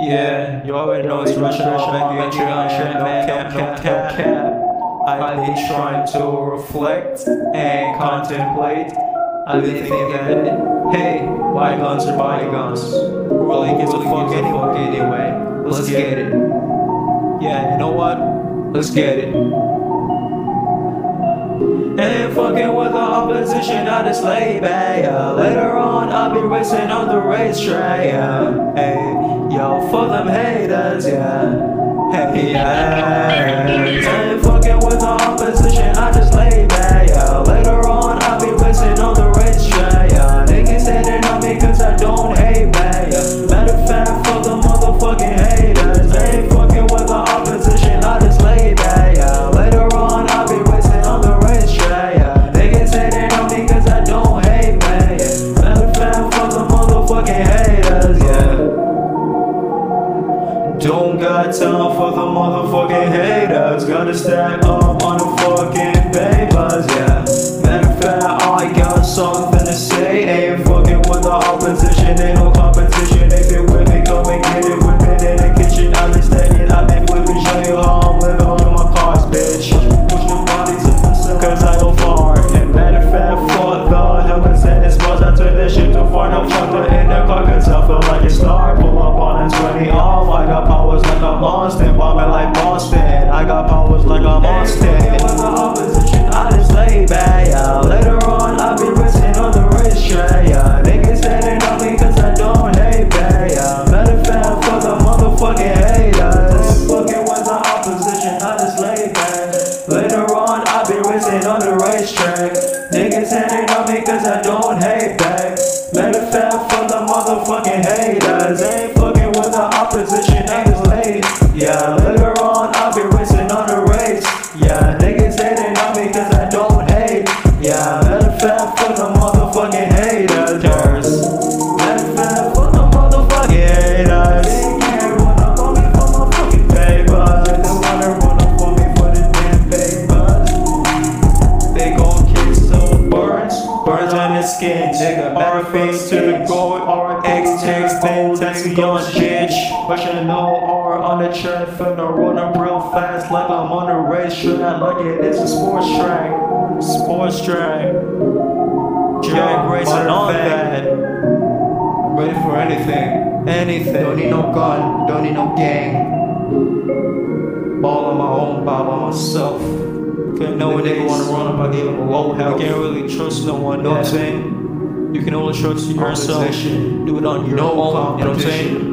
Yeah, you already know it's Rational, Rational, shit, man, cap, no cap, cap. I've been trying to reflect and contemplate. I've been thinking, hey, bygones are bygones. Really gives a fuck anyway? Let's get it. Yeah, you know what? Let's get it. And fucking with the opposition, I just lay back. Later on, I'll be racing on the racetrack. Yeah. Hey, yo, for them haters, yeah. Hey, yeah. For the motherfucking haters. Gonna stack up on the fucking papers, yeah. Matter of fact, I got something to say. Ain't fucking with the opposition, ain't no competition. If you with me, come and get it. Whipping in the kitchen, been staying, I've been whipping. Show you how I'm living on my cars, bitch. Push the bodies up the sun, cause I don't far. And matter of fact, fuck the helmets and it's buzz. I turn that shit too far. No chucker on the racetrack. Niggas hating on me cause I don't hate back. Matter of fact, the motherfucking haters. Ain't fucking with the opposition, just lay. Yeah, skin. Matter of fact, to the gold, RX text, then text me on bitch. Pushing no R on the track, finna run up real fast like I'm on a race Should I Look at this, a sports track, sports track. Drag racing on that. Ready for anything, anything. Don't need no gun, don't need no gang. Ball on my own, ball by myself. Couldn't know a nigga wanna run up, I gave him a low health. You can't really trust no one, know what I'm saying? You can only trust yourself. Do it on your own, you know what I'm saying?